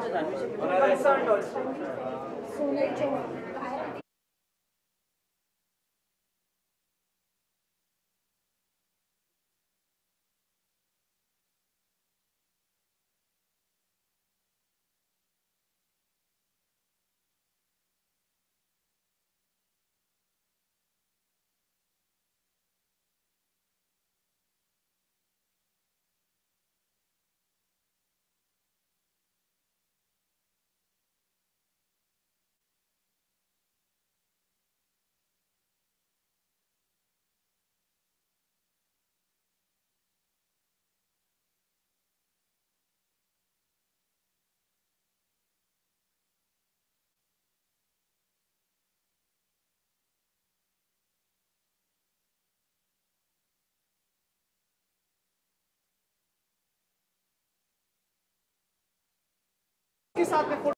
concerned also. के साथ में